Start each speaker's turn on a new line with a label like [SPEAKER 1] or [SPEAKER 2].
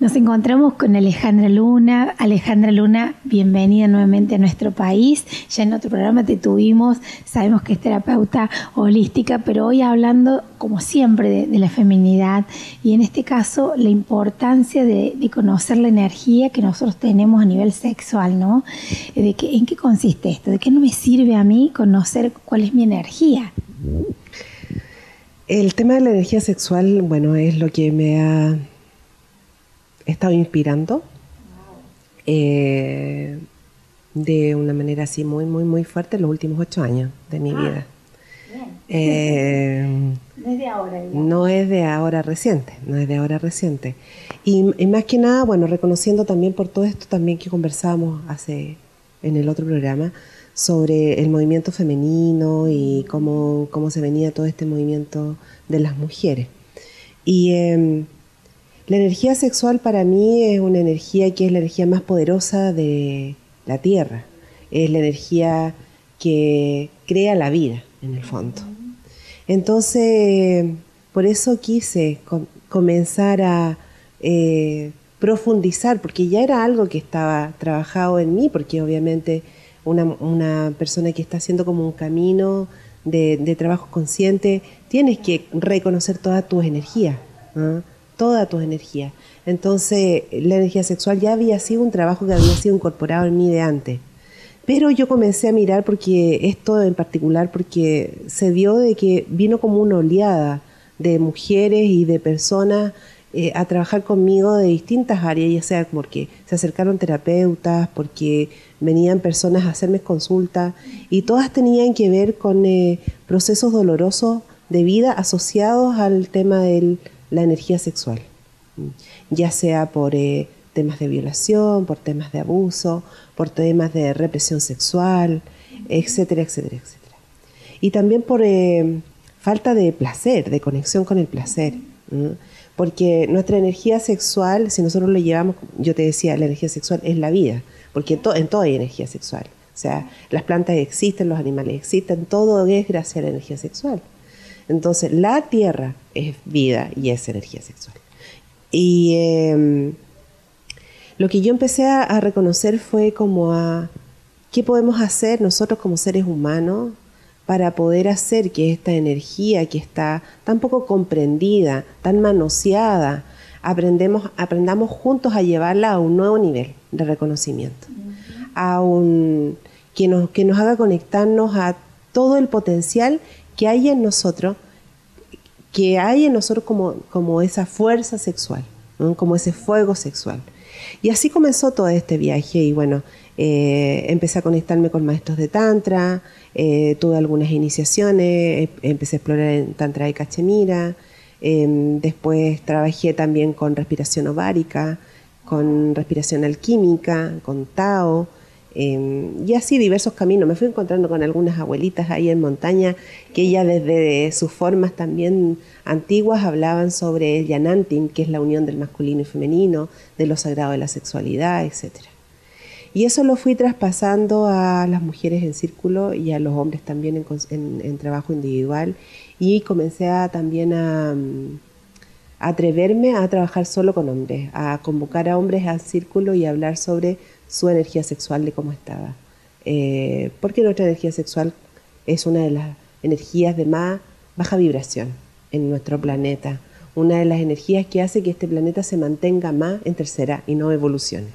[SPEAKER 1] Nos encontramos con Alejandra Luna. Alejandra Luna, bienvenida nuevamente a nuestro país. Ya en otro programa te tuvimos, sabemos que es terapeuta holística, pero hoy hablando, como siempre, de, la feminidad y en este caso la importancia de, conocer la energía que nosotros tenemos a nivel sexual, ¿no? De que, ¿En qué consiste esto? ¿De qué no me sirve a mí conocer cuál es mi energía?
[SPEAKER 2] El tema de la energía sexual, bueno, es lo que me ha he estado inspirando eh, de una manera así muy, muy, muy fuerte en los últimos ocho años de mi ah, vida.
[SPEAKER 1] Eh, no es de ahora.
[SPEAKER 2] No es de ahora reciente, no es de ahora reciente. Y, más que nada, bueno, reconociendo también por todo esto también que conversábamos hace en el otro programa sobre el movimiento femenino y cómo, cómo se venía todo este movimiento de las mujeres. Y em, la energía sexual para mí es una energía que es la energía más poderosa de la Tierra. Es la energía que crea la vida, en el fondo. Entonces, por eso quise comenzar a eh, profundizar, porque ya era algo que estaba trabajado en mí, porque obviamente una, persona que está haciendo como un camino de, trabajo consciente, tienes que reconocer todas tus energías toda tu energía. Entonces, la energía sexual ya había sido un trabajo que había sido incorporado en mí de antes. Pero yo comencé a mirar porque esto en particular, porque se dio de que vino como una oleada de mujeres y de personas eh, a trabajar conmigo de distintas áreas, ya sea porque se acercaron terapeutas, porque venían personas a hacerme consultas, y todas tenían que ver con eh, procesos dolorosos de vida asociados al tema del la energía sexual, ya sea por eh, temas de violación, por temas de abuso, por temas de represión sexual, etcétera, etcétera, etcétera. Y también por eh, falta de placer, de conexión con el placer. Porque nuestra energía sexual, si nosotros lo llevamos, yo te decía, la energía sexual es la vida, porque en todo hay energía sexual. O sea, las plantas existen, los animales existen, todo es gracias a la energía sexual. Entonces, la tierra es vida y es energía sexual. Y em, lo que yo empecé a, reconocer fue como a qué podemos hacer nosotros como seres humanos para poder hacer que esta energía que está tan poco comprendida, tan manoseada, aprendemos, aprendamos juntos a llevarla a un nuevo nivel de reconocimiento, a un, que, nos, que nos haga conectarnos a todo el potencial que hay en nosotros, que hay en nosotros como, como esa fuerza sexual, como ese fuego sexual. Y así comenzó todo este viaje y bueno, eh, empecé a conectarme con maestros de Tantra, eh, tuve algunas iniciaciones, empecé a explorar en Tantra de Cachemira, em, después trabajé también con respiración ovárica, con respiración alquímica, con Tao, Em, y así diversos caminos. Me fui encontrando con algunas abuelitas ahí en montaña que ya desde sus formas también antiguas hablaban sobre el Yanantin, que es la unión del masculino y femenino, de lo sagrado de la sexualidad, etc. Y eso lo fui traspasando a las mujeres en círculo y a los hombres también en, trabajo individual y comencé también a, mm, a atreverme a trabajar solo con hombres, a convocar a hombres al círculo y hablar sobre su energía sexual de cómo estaba. Eh, porque nuestra energía sexual es una de las energías de más baja vibración en nuestro planeta, una de las energías que hace que este planeta se mantenga más en tercera y no evolucione.